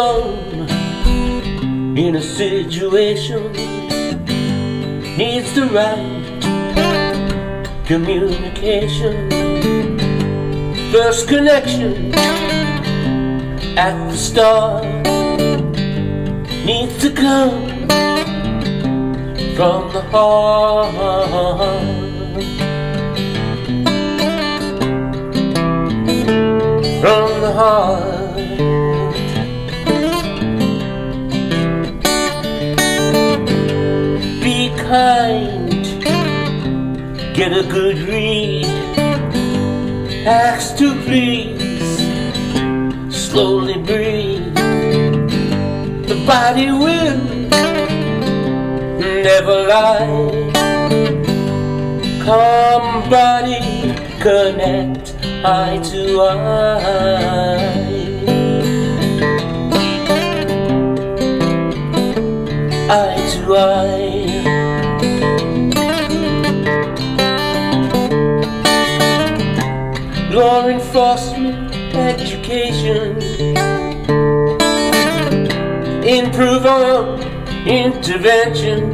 alone in a situation needs the right communication. First connection at the start needs to come from the heart. From the heart. Get a good read, ask to please, slowly breathe. The body will never lie. Come, body, connect eye to eye. Eye to eye. Law enforcement education. Improve on intervention.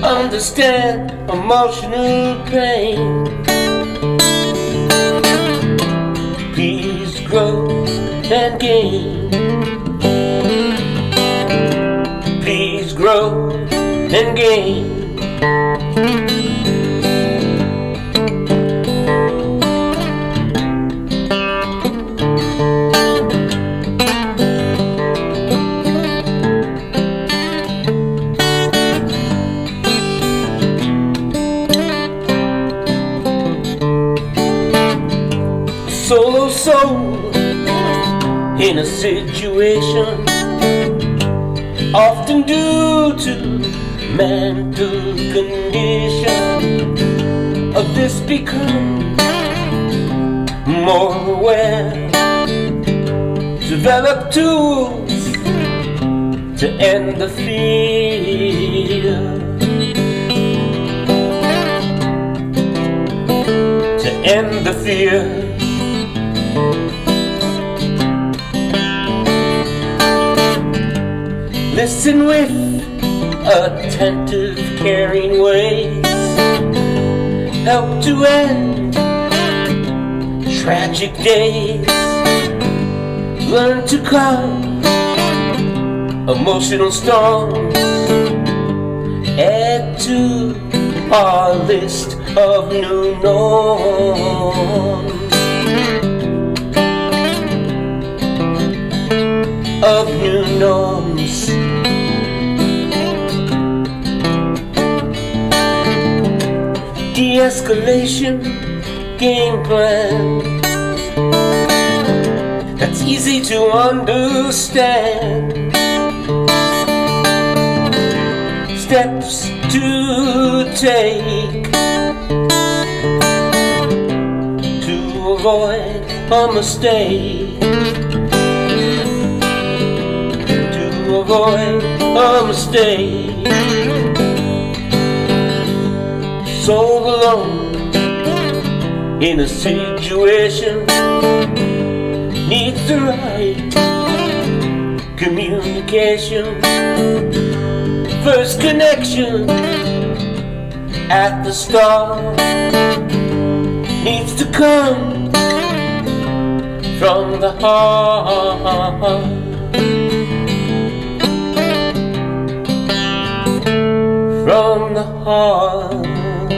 Understand emotional pain. Peace, grow and gain. Please grow and gain. Soul in a situation often due to mental condition. Of this become more aware. Develop tools to end the fear. To end the fear Listen with attentive, caring ways. Help to end tragic days. Learn to calm emotional storms. Add to our list of new norms. Of new norms. de-escalation game plan. That's easy to understand. Steps to take to avoid a mistake avoid a mistake soul alone in a situation needs the right communication. First connection at the start needs to come from the heart. From the heart